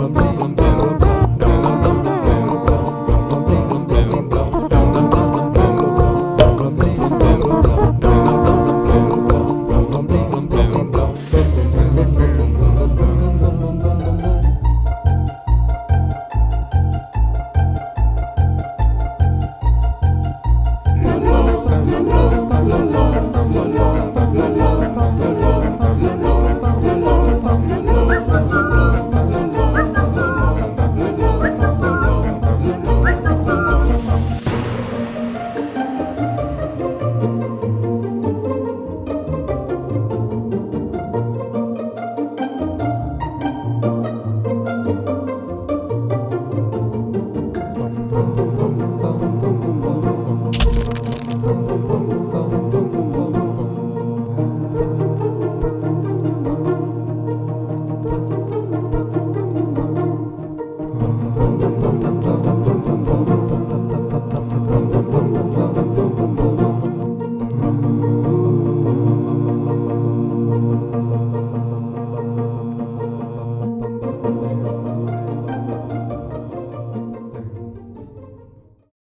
bum bum bum bum